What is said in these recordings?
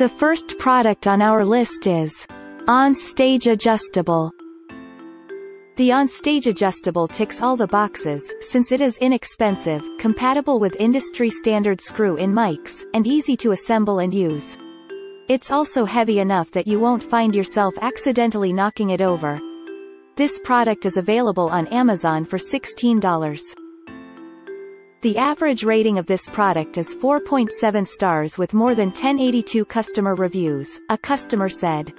The first product on our list is On-Stage Adjustable. The on-stage adjustable ticks all the boxes, since it is inexpensive, compatible with industry-standard screw-in mics, and easy to assemble and use. It's also heavy enough that you won't find yourself accidentally knocking it over. This product is available on Amazon for $16. The average rating of this product is 4.7 stars with more than 1082 customer reviews, a customer said.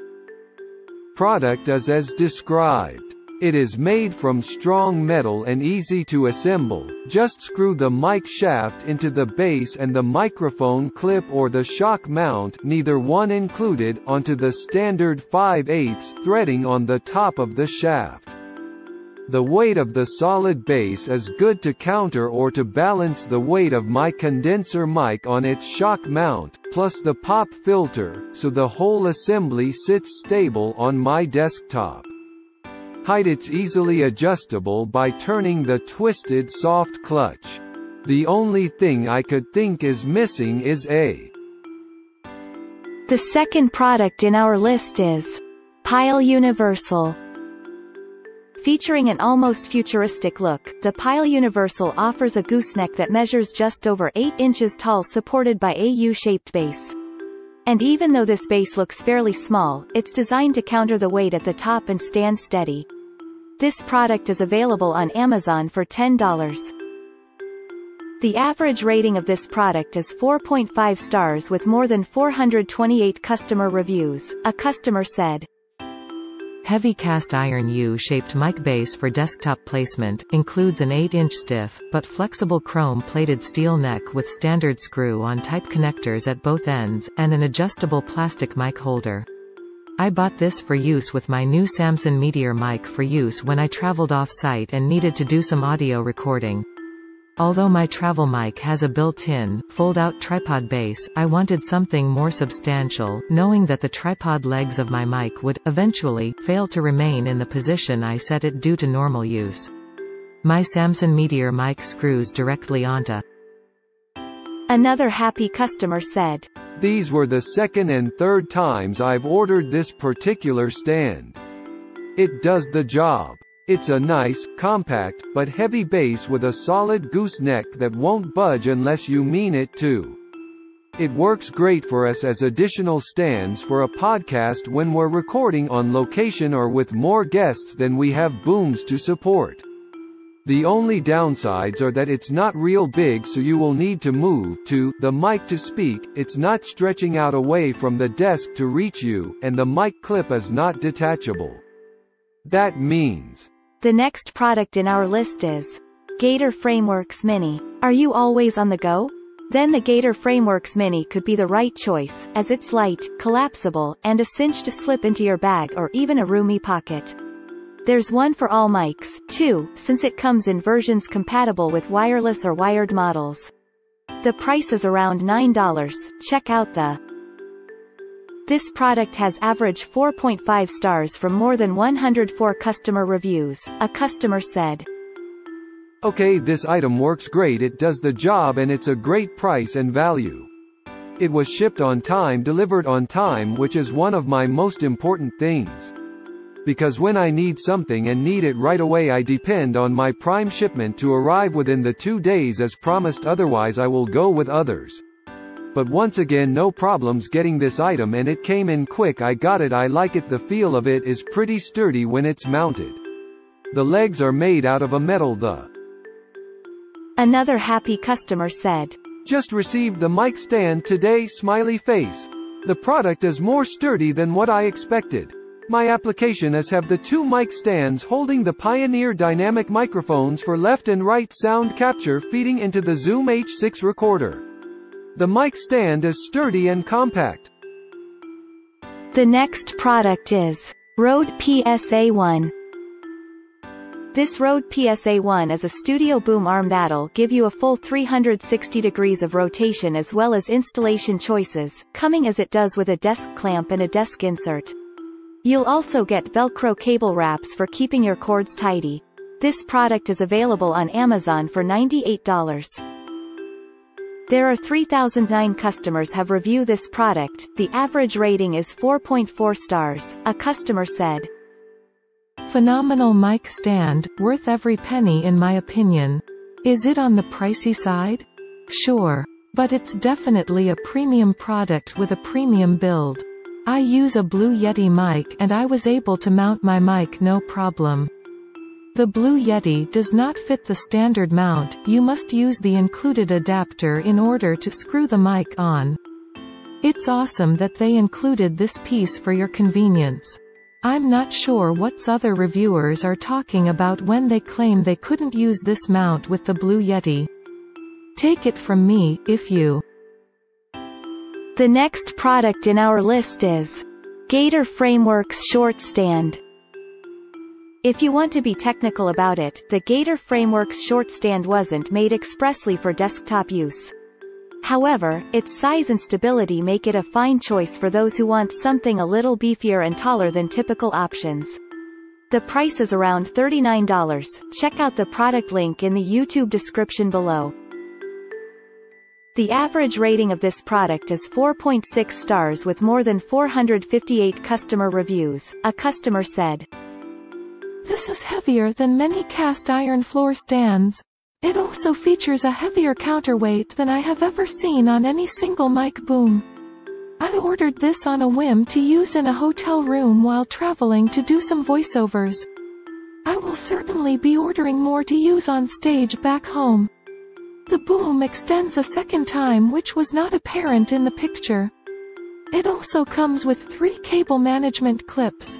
Product is as described. It is made from strong metal and easy to assemble, just screw the mic shaft into the base and the microphone clip or the shock mount neither one included onto the standard 5 8 threading on the top of the shaft. The weight of the solid base is good to counter or to balance the weight of my condenser mic on its shock mount, plus the pop filter, so the whole assembly sits stable on my desktop. Height It's easily adjustable by turning the twisted soft clutch. The only thing I could think is missing is a. The second product in our list is Pyle Universal. Featuring an almost futuristic look, the Pyle Universal offers a gooseneck that measures just over 8 inches tall supported by a U-shaped base. And even though this base looks fairly small, it's designed to counter the weight at the top and stand steady. This product is available on Amazon for $10. The average rating of this product is 4.5 stars with more than 428 customer reviews, a customer said. Heavy cast iron U-shaped mic base for desktop placement, includes an 8-inch stiff, but flexible chrome-plated steel neck with standard screw-on type connectors at both ends, and an adjustable plastic mic holder. I bought this for use with my new Samson Meteor mic for use when I traveled off-site and needed to do some audio recording. Although my travel mic has a built-in, fold-out tripod base, I wanted something more substantial, knowing that the tripod legs of my mic would, eventually, fail to remain in the position I set it due to normal use. My Samson Meteor mic screws directly onto. Another happy customer said. These were the second and third times I've ordered this particular stand. It does the job. It's a nice, compact, but heavy base with a solid gooseneck that won't budge unless you mean it to. It works great for us as additional stands for a podcast when we're recording on location or with more guests than we have booms to support. The only downsides are that it's not real big so you will need to move to the mic to speak, it's not stretching out away from the desk to reach you, and the mic clip is not detachable. That means the next product in our list is Gator Frameworks Mini. Are you always on the go? Then the Gator Frameworks Mini could be the right choice, as it's light, collapsible, and a cinch to slip into your bag or even a roomy pocket. There's one for all mics, too, since it comes in versions compatible with wireless or wired models. The price is around $9. Check out the this product has average 4.5 stars from more than 104 customer reviews, a customer said. Okay this item works great it does the job and it's a great price and value. It was shipped on time delivered on time which is one of my most important things. Because when I need something and need it right away I depend on my prime shipment to arrive within the two days as promised otherwise I will go with others. But once again no problems getting this item and it came in quick I got it I like it the feel of it is pretty sturdy when it's mounted. The legs are made out of a metal the. Another happy customer said. Just received the mic stand today smiley face. The product is more sturdy than what I expected. My application is have the two mic stands holding the Pioneer dynamic microphones for left and right sound capture feeding into the Zoom H6 recorder. The mic stand is sturdy and compact. The next product is Rode PSA-1. This Rode PSA-1 is a studio boom arm that'll give you a full 360 degrees of rotation as well as installation choices, coming as it does with a desk clamp and a desk insert. You'll also get Velcro cable wraps for keeping your cords tidy. This product is available on Amazon for $98. There are 3,009 customers have reviewed this product, the average rating is 4.4 stars, a customer said. Phenomenal mic stand, worth every penny in my opinion. Is it on the pricey side? Sure. But it's definitely a premium product with a premium build. I use a Blue Yeti mic and I was able to mount my mic no problem. The Blue Yeti does not fit the standard mount, you must use the included adapter in order to screw the mic on. It's awesome that they included this piece for your convenience. I'm not sure what's other reviewers are talking about when they claim they couldn't use this mount with the Blue Yeti. Take it from me, if you. The next product in our list is Gator Frameworks Short Stand. If you want to be technical about it, the Gator Frameworks short stand wasn't made expressly for desktop use. However, its size and stability make it a fine choice for those who want something a little beefier and taller than typical options. The price is around $39. Check out the product link in the YouTube description below. The average rating of this product is 4.6 stars with more than 458 customer reviews, a customer said. This is heavier than many cast iron floor stands. It also features a heavier counterweight than I have ever seen on any single mic boom. I ordered this on a whim to use in a hotel room while traveling to do some voiceovers. I will certainly be ordering more to use on stage back home. The boom extends a second time which was not apparent in the picture. It also comes with three cable management clips.